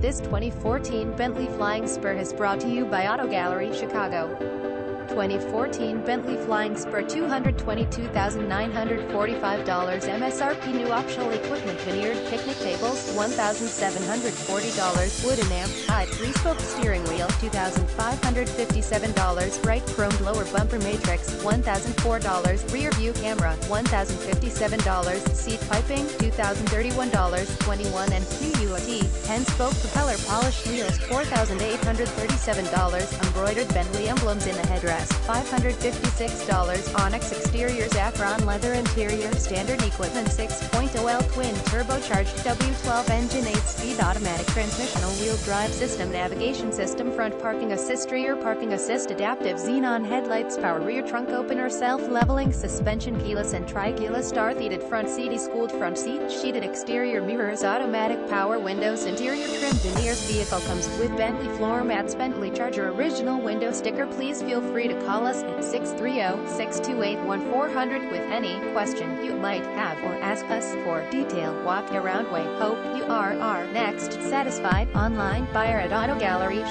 This 2014 Bentley Flying Spur is brought to you by Auto Gallery Chicago. 2014 Bentley Flying Spur $222,945 MSRP New optional equipment Veneered picnic tables $1,740 Wooden amp High 3-spoke steering wheel $2,557 Bright chromed lower bumper matrix $1,004 Rear view camera $1,057 Seat piping $2,031 21 and QUT 10-spoke propeller polished wheels $4,837 Embroidered Bentley emblems in the headrest $556. Onyx exterior Zacron leather interior standard equipment 6.0L twin turbocharged W12 engine 8-speed automatic transmission all-wheel drive system navigation system front parking assist rear parking assist adaptive xenon headlights power rear trunk opener self-leveling suspension keyless and tri-keyless start heated front seat schooled front seat sheeted exterior mirrors automatic power windows interior trim veneers vehicle comes with Bentley floor mats Bentley Charger original window sticker. Please feel free to call us at 630-628-1400 with any question you might have or ask us for detailed walk around way. Hope you are our next satisfied online buyer at Auto Gallery.